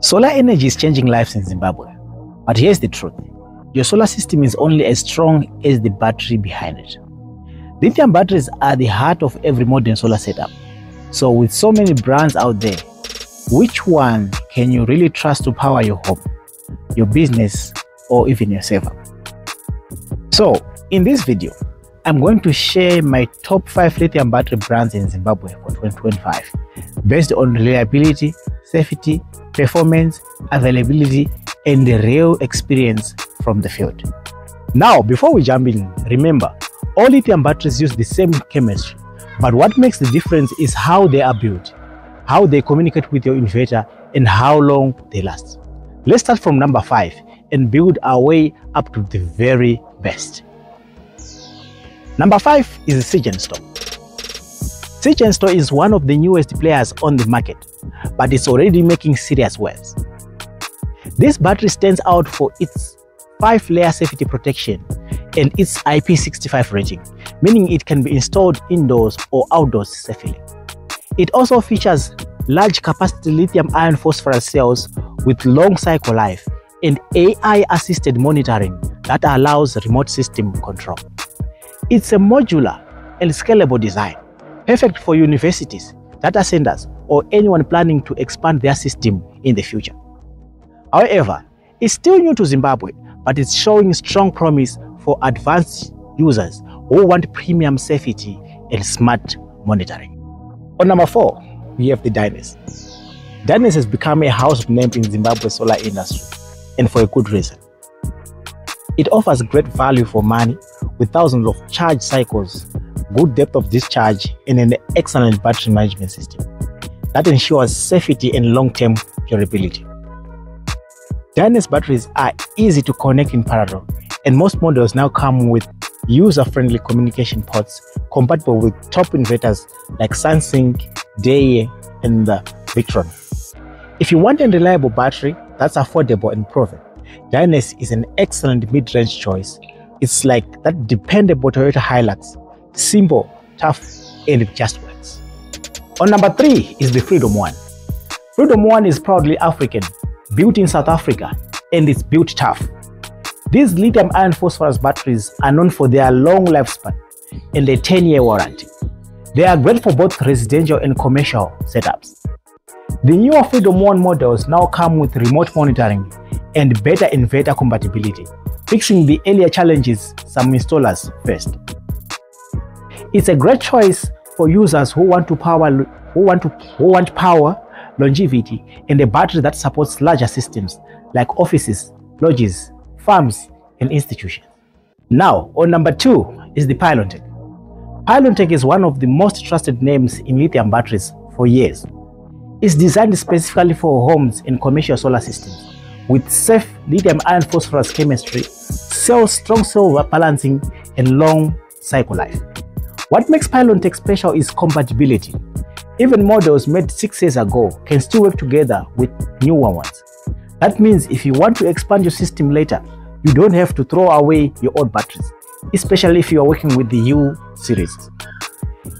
Solar energy is changing lives in Zimbabwe. But here's the truth. Your solar system is only as strong as the battery behind it. Lithium batteries are the heart of every modern solar setup. So with so many brands out there, which one can you really trust to power your home, your business, or even your server? So in this video, I'm going to share my top 5 lithium battery brands in Zimbabwe for 2025 based on reliability, safety, performance, availability, and the real experience from the field. Now, before we jump in, remember, all lithium batteries use the same chemistry, but what makes the difference is how they are built, how they communicate with your inverter, and how long they last. Let's start from number 5 and build our way up to the very best. Number 5 is Store. Store is one of the newest players on the market, but it's already making serious waves. This battery stands out for its 5-layer safety protection and its IP65 rating, meaning it can be installed indoors or outdoors safely. It also features large capacity lithium iron phosphorus cells with long cycle life and AI assisted monitoring that allows remote system control. It's a modular and scalable design, perfect for universities, data centers, or anyone planning to expand their system in the future. However, it's still new to Zimbabwe, but it's showing strong promise for advanced users who want premium safety and smart monitoring. On number 4, we have the Dyness. Dyness has become a household name in Zimbabwe's solar industry, and for a good reason. It offers great value for money with thousands of charge cycles, good depth of discharge, and an excellent battery management system that ensures safety and long-term durability. Dyness batteries are easy to connect in parallel, and most models now come with user-friendly communication ports compatible with top inverters like Sunsynk, Deye, and the Victron. If you want a reliable battery that's affordable and proven, Dyness is an excellent mid-range choice it's like that dependable Toyota Hilux. Simple, tough, and it just works. On number three is the Freedom Won. Freedom Won is proudly African, built in South Africa, and it's built tough. These lithium iron phosphorus batteries are known for their long lifespan and a 10-year warranty. They are great for both residential and commercial setups. The newer Freedom Won models now come with remote monitoring and better inverter compatibility, fixing the earlier challenges some installers faced. It's a great choice for users who want to power who want to who want power, longevity, and a battery that supports larger systems like offices, lodges, farms, and institutions. Now, on number two is the Pylontech. Pylontech is one of the most trusted names in lithium batteries for years. It's designed specifically for homes and commercial solar systems with safe lithium iron phosphorus chemistry, cell strong cell balancing, and long cycle life. What makes Pylontech special is compatibility. Even models made six years ago can still work together with newer ones. That means if you want to expand your system later, you don't have to throw away your old batteries, especially if you are working with the U series.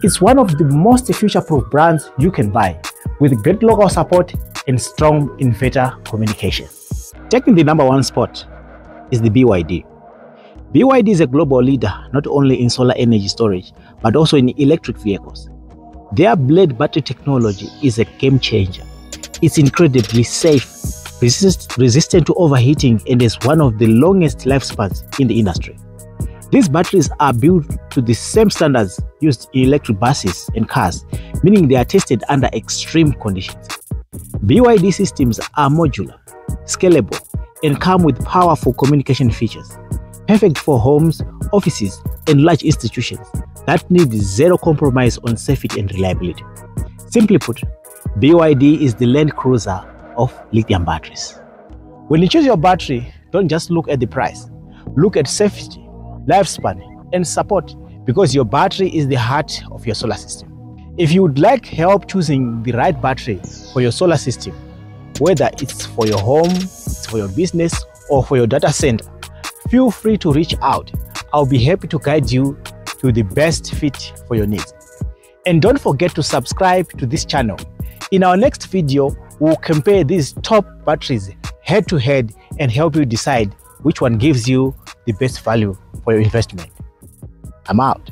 It's one of the most future-proof brands you can buy, with great local support and strong inverter communication. Taking the number one spot is the BYD. BYD is a global leader not only in solar energy storage but also in electric vehicles. Their blade battery technology is a game changer. It's incredibly safe, resist, resistant to overheating, and is one of the longest lifespans in the industry. These batteries are built to the same standards used in electric buses and cars, meaning they are tested under extreme conditions. BYD systems are modular, scalable, and come with powerful communication features, perfect for homes, offices, and large institutions that need zero compromise on safety and reliability. Simply put, BYD is the Land Cruiser of lithium batteries. When you choose your battery, don't just look at the price. Look at safety, lifespan, and support because your battery is the heart of your solar system. If you would like help choosing the right battery for your solar system, whether it's for your home, it's for your business, or for your data center, feel free to reach out. I'll be happy to guide you to the best fit for your needs. And don't forget to subscribe to this channel. In our next video, we'll compare these top batteries head to head and help you decide which one gives you the best value for your investment. I'm out.